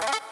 you.